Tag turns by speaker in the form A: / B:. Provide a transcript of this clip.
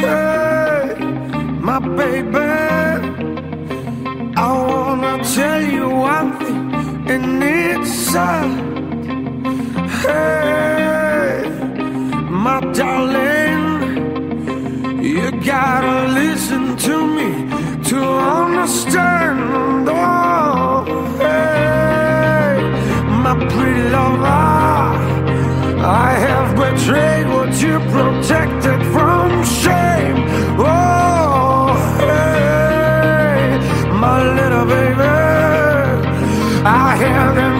A: baby. My baby. I wanna tell you one thing, and it's uh, hey, my darling, you gotta listen to me to understand. Oh, hey, my pretty lover, I have betrayed what you protected little baby, I have